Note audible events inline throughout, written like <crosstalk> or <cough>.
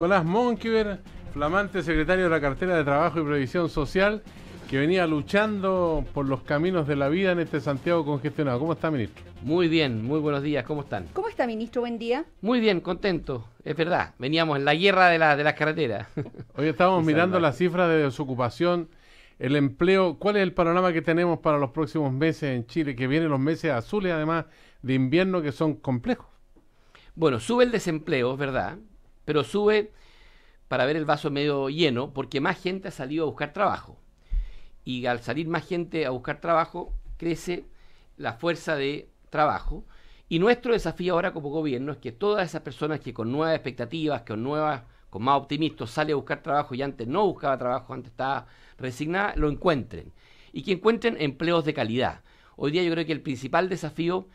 Nicolás Monkever, flamante secretario de la cartera de Trabajo y Previsión Social, que venía luchando por los caminos de la vida en este Santiago congestionado. ¿Cómo está, ministro? Muy bien, muy buenos días, ¿cómo están? ¿Cómo está, ministro? Buen día. Muy bien, contento, es verdad. Veníamos en la guerra de, la, de las carreteras. <laughs> Hoy estábamos <laughs> mirando las cifras de desocupación, el empleo. ¿Cuál es el panorama que tenemos para los próximos meses en Chile? Que vienen los meses azules, además de invierno, que son complejos. Bueno, sube el desempleo, es verdad pero sube para ver el vaso medio lleno porque más gente ha salido a buscar trabajo. Y al salir más gente a buscar trabajo, crece la fuerza de trabajo. Y nuestro desafío ahora como gobierno es que todas esas personas que con nuevas expectativas, que con nuevas, con más optimistas, sale a buscar trabajo y antes no buscaba trabajo, antes estaba resignada, lo encuentren. Y que encuentren empleos de calidad. Hoy día yo creo que el principal desafío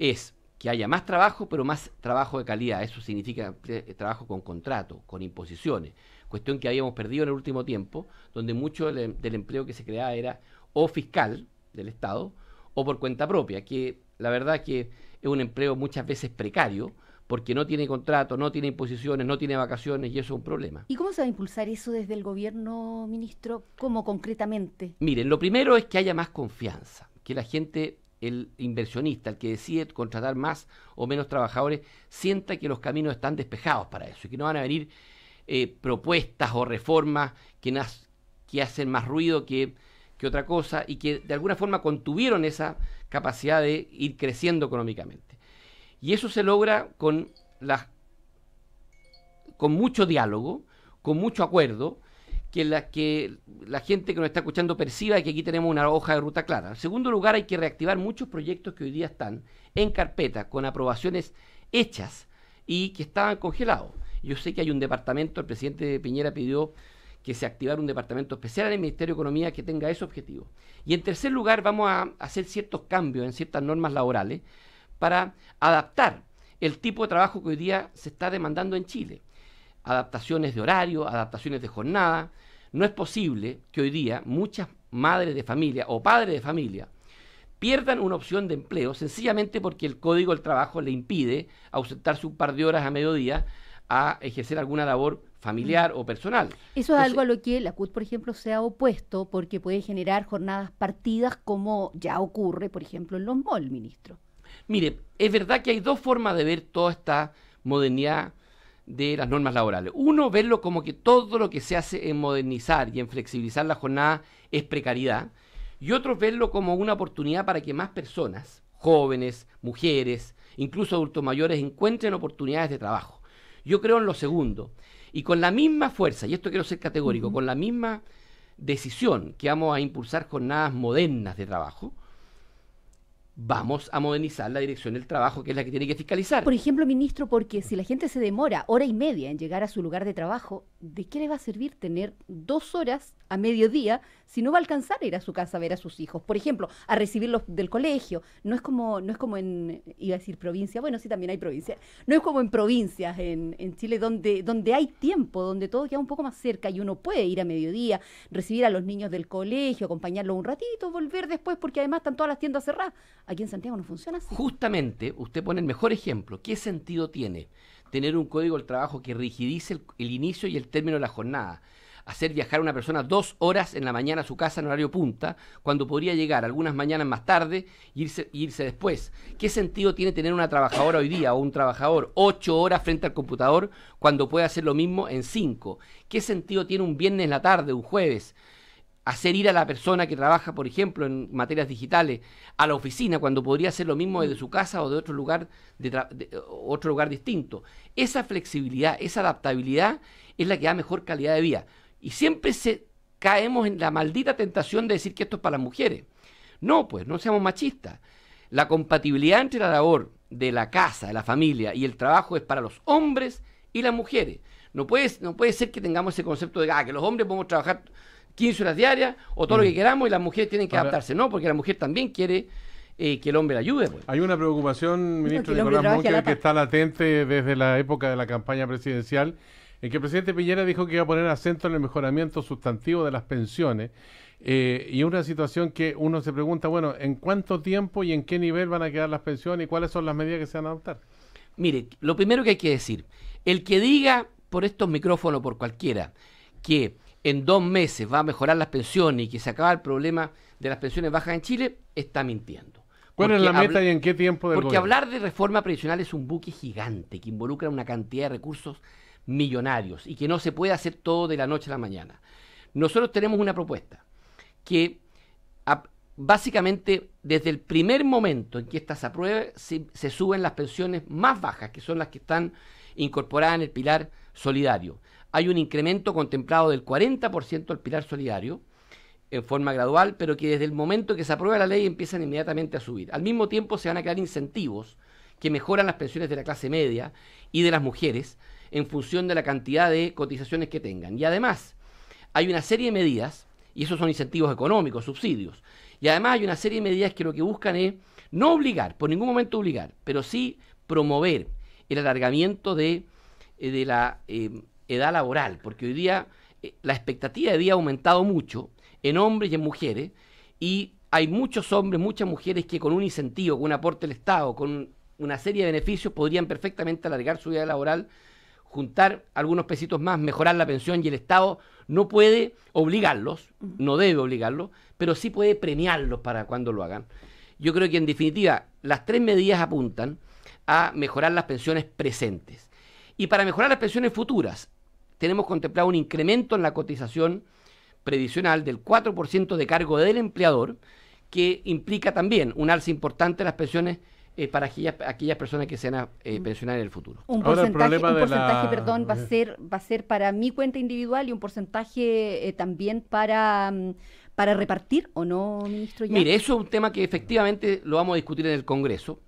es que haya más trabajo, pero más trabajo de calidad. Eso significa eh, trabajo con contrato, con imposiciones. Cuestión que habíamos perdido en el último tiempo, donde mucho del, empleo que se creaba era o fiscal del Estado o por cuenta propia, que la verdad que es un empleo muchas veces precario, porque no tiene contrato, no tiene imposiciones, no tiene vacaciones y eso es un problema. ¿Y cómo se va a impulsar eso desde el gobierno, ministro? ¿Cómo concretamente? Miren, lo primero es que haya más confianza, que la gente el inversionista, el que decide contratar más o menos trabajadores, sienta que los caminos están despejados para eso y que no van a venir eh, propuestas o reformas que, hacen más ruido que, que otra cosa y que de alguna forma contuvieron esa capacidad de ir creciendo económicamente. Y eso se logra con, con mucho diálogo, con mucho acuerdo, que la, que la gente que nos está escuchando perciba que aquí tenemos una hoja de ruta clara. En segundo lugar, hay que reactivar muchos proyectos que hoy día están en carpeta con aprobaciones hechas y que estaban congelados. Yo sé que hay un departamento, el presidente Piñera pidió que se activara un departamento especial en el Ministerio de Economía que tenga ese objetivo. Y en tercer lugar, vamos a hacer ciertos cambios en ciertas normas laborales para adaptar el tipo de trabajo que hoy día se está demandando en Chile adaptaciones de horario, adaptaciones de jornada. No es posible que hoy día muchas madres de familia o padres de familia pierdan una opción de empleo sencillamente porque el código del trabajo le impide ausentarse un par de horas a mediodía a ejercer alguna labor familiar o personal. Eso es algo a lo que la CUT, por ejemplo, se ha opuesto porque puede generar jornadas partidas como ya ocurre, por ejemplo, en los ministro. Mire, es verdad que hay dos formas de ver toda esta modernidad de las normas laborales. Uno, verlo como que todo lo que se hace en modernizar y en flexibilizar la jornada es precariedad. Y otro, verlo como una oportunidad para que más personas, jóvenes, mujeres, incluso adultos mayores, encuentren oportunidades de trabajo. Yo creo en lo segundo. Y con la misma fuerza, y esto quiero ser categórico, con la misma decisión que vamos a impulsar jornadas modernas de trabajo, vamos a modernizar la dirección del trabajo, que es la que tiene que fiscalizar. Por ejemplo, ministro, porque si la gente se demora hora y media en llegar a su lugar de trabajo, ¿de qué le va a servir tener dos horas a mediodía si no va a alcanzar a ir a su casa a ver a sus hijos? Por ejemplo, a recibirlos del colegio. No es como, no es como en, iba a decir provincia, bueno, sí también hay provincias. No es como en provincias en, en Chile donde, donde hay tiempo, donde todo queda un poco más cerca y uno puede ir a mediodía, recibir a los niños del colegio, acompañarlos un ratito, volver después, porque además están todas las tiendas cerradas Aquí en Santiago no funciona así. Justamente, usted pone el mejor ejemplo. ¿Qué sentido tiene tener un código del trabajo que rigidice el, inicio y el término de la jornada? hacer viajar a una persona dos horas en la mañana a su casa en horario punta, cuando podría llegar algunas mañanas más tarde e irse, irse después. ¿Qué sentido tiene tener una trabajadora hoy día o un trabajador ocho horas frente al computador cuando puede hacer lo mismo en cinco? ¿Qué sentido tiene un viernes en la tarde, un jueves? Hacer ir a la persona que trabaja, por ejemplo, en materias digitales, a la oficina, cuando podría hacer lo mismo desde su casa o de otro lugar, de, otro lugar distinto. Esa flexibilidad, esa adaptabilidad es la que da mejor calidad de vida. Y siempre se, caemos en la maldita tentación de decir que esto es para las mujeres. No, pues, no seamos machistas. La compatibilidad entre la labor de la casa, de la familia y el trabajo es para los hombres y las mujeres. No puede, no puede ser que tengamos ese concepto de ah, que los hombres podemos trabajar 15 horas diarias o todo lo que mm. queramos y las mujeres tienen que adaptarse. No, porque la mujer también quiere eh, que el hombre la ayude. Pues. Hay una preocupación, ministro Nicolás que está latente desde la época de la campaña presidencial, en que el presidente Piñera dijo que iba a poner acento en el mejoramiento sustantivo de las pensiones. Eh, y una situación que uno se pregunta, bueno, ¿en cuánto tiempo y en qué nivel van a quedar las pensiones y cuáles son las medidas que se van a adoptar? Mire, lo primero que hay que decir, el que diga por estos micrófonos, por cualquiera, que en dos meses va a mejorar las pensiones y que se acaba el problema de las pensiones bajas en Chile, está mintiendo. ¿Cuál es la meta y en qué tiempo del Porque hablar de reforma previsional es un buque gigante que involucra una cantidad de recursos millonarios y que no se puede hacer todo de la noche a la mañana. Nosotros tenemos una propuesta que básicamente desde el primer momento en que esta se apruebe se, se, suben las pensiones más bajas, que son las que están incorporadas en el pilar solidario. Hay un incremento contemplado del 40% del pilar solidario en forma gradual, pero que desde el momento que se aprueba la ley empiezan inmediatamente a subir. Al mismo tiempo se van a crear incentivos que mejoran las pensiones de la clase media y de las mujeres en función de la cantidad de cotizaciones que tengan. Y además, hay una serie de medidas, y esos son incentivos económicos, subsidios, y además hay una serie de medidas que lo que buscan es no obligar, por ningún momento obligar, pero sí promover el alargamiento de, eh, la eh, edad laboral, porque hoy día eh, la expectativa de vida ha aumentado mucho en hombres y en mujeres, y hay muchos hombres, muchas mujeres que con un incentivo, con un aporte del Estado, con una serie de beneficios, podrían perfectamente alargar su vida laboral, juntar algunos pesitos más, mejorar la pensión y el Estado no puede obligarlos, no debe obligarlos, pero sí puede premiarlos para cuando lo hagan. Yo creo que en definitiva las tres medidas apuntan a mejorar las pensiones presentes. Y para mejorar las pensiones futuras, tenemos contemplado un incremento en la cotización previsional del 4% de cargo del empleador, que implica también un alza importante en las pensiones eh, para aquellas, aquellas personas que se van a eh, pensionar en el futuro. Un porcentaje, un porcentaje perdón, va a ser va a ser para mi cuenta individual y un porcentaje eh, también para mm, para repartir o no, ministro. Mire, eso es un tema que efectivamente lo vamos a discutir en el Congreso.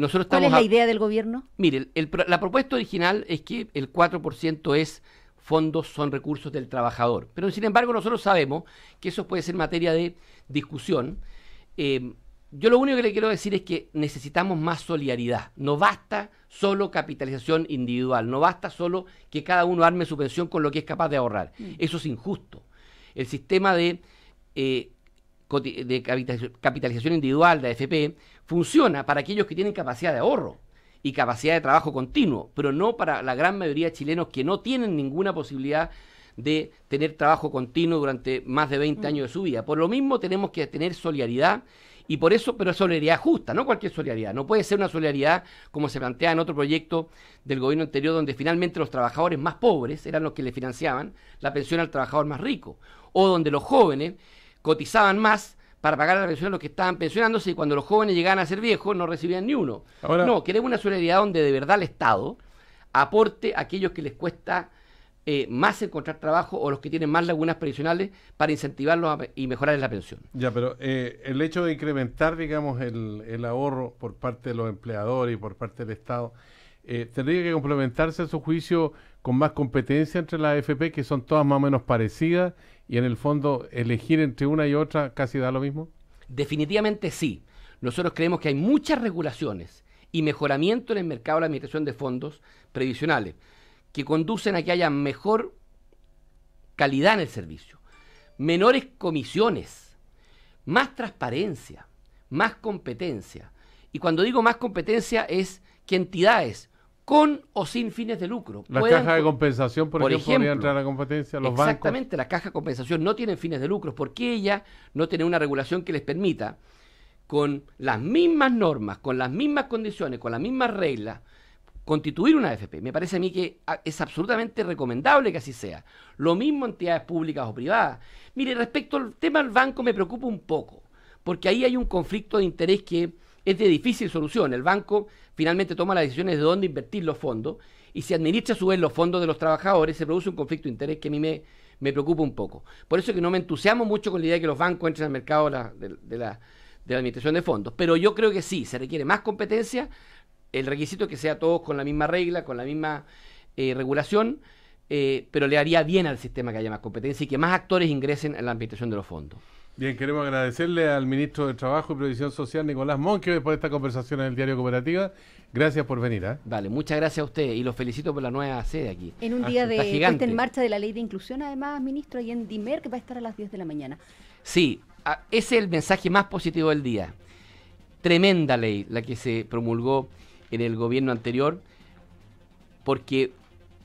Nosotros ¿Cuál es la idea del gobierno? Mire, la propuesta original es que el 4% es fondos, son recursos del trabajador. Pero sin embargo nosotros sabemos que eso puede ser materia de discusión. Eh, yo lo único que le quiero decir es que necesitamos más solidaridad. No basta solo capitalización individual, no basta solo que cada uno arme su pensión con lo que es capaz de ahorrar. Mm. Eso es injusto. El sistema de, eh, de capitalización individual, de AFP, funciona para aquellos que tienen capacidad de ahorro y capacidad de trabajo continuo, pero no para la gran mayoría de chilenos que no tienen ninguna posibilidad de tener trabajo continuo durante más de 20 mm. años de su vida. Por lo mismo tenemos que tener solidaridad y por eso, pero solidaridad justa, no cualquier solidaridad. No puede ser una solidaridad como se plantea en otro proyecto del gobierno anterior, donde finalmente los trabajadores más pobres eran los que le financiaban la pensión al trabajador más rico. O donde los jóvenes cotizaban más para pagar la pensión a los que estaban pensionándose y cuando los jóvenes llegaban a ser viejos no recibían ni uno. no, queremos una solidaridad donde de verdad el Estado aporte a aquellos que les cuesta eh, más encontrar trabajo o los que tienen más lagunas previsionales para incentivarlos y mejorar la pensión. Ya, pero eh, el hecho de incrementar, digamos, el, ahorro por parte de los empleadores y por parte del Estado, eh, tendría que complementarse a su juicio con más competencia entre las AFP, que son todas más o menos parecidas, y en el fondo elegir entre una y otra casi da lo mismo? Definitivamente sí. Nosotros creemos que hay muchas regulaciones y mejoramiento en el mercado de la administración de fondos previsionales que conducen a que haya mejor calidad en el servicio, menores comisiones, más transparencia, más competencia. Y cuando digo más competencia es que entidades con o sin fines de lucro. Las cajas de compensación, por, ejemplo, podrían entrar a la competencia, los exactamente, las cajas de compensación no tienen fines de lucro, porque ella no tiene una regulación que les permita, con las mismas normas, con las mismas condiciones, con las mismas reglas, constituir una AFP. Me parece a mí que ah, es absolutamente recomendable que así sea. Lo mismo entidades públicas o privadas. Mire, respecto al tema del banco me preocupa un poco, porque ahí hay un conflicto de interés que es de difícil solución. El banco finalmente toma las decisiones de dónde invertir los fondos y si administra a su vez los fondos de los trabajadores, se produce un conflicto de interés que a mí me, preocupa un poco. Por eso es que no me entusiasmo mucho con la idea de que los bancos entren al mercado de la administración de fondos. Pero yo creo que sí, se requiere más competencia, el requisito es que sea todos con la misma regla, con la misma eh, regulación, eh, pero le haría bien al sistema que haya más competencia y que más actores ingresen en la administración de los fondos. Bien, queremos agradecerle al ministro de Trabajo y Previsión Social, Nicolás Monque, por esta conversación en el Diario Cooperativa. Gracias por venir. ¿eh? Vale, muchas gracias a usted y los felicito por la nueva sede aquí. En un día ah, de puesta en marcha de la ley de inclusión, además, ministro, ahí en Dimer, que va a estar a las 10 de la mañana. Sí, ese es el mensaje más positivo del día. Tremenda ley la que se promulgó en el gobierno anterior, porque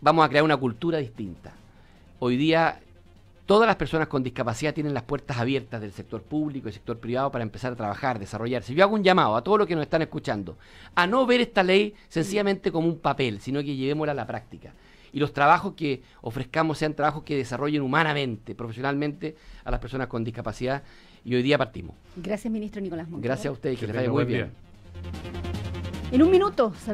vamos a crear una cultura distinta. Hoy día todas las personas con discapacidad tienen las puertas abiertas del sector público y sector privado para empezar a trabajar, desarrollarse. Yo hago un llamado a todos los que nos están escuchando a no ver esta ley sencillamente como un papel, sino que llevémosla a la práctica. Y los trabajos que ofrezcamos sean trabajos que desarrollen humanamente, profesionalmente a las personas con discapacidad. Y hoy día partimos. Gracias, ministro Nicolás. Gracias a ustedes, que, que les vaya muy bien. En un minuto, sabemos.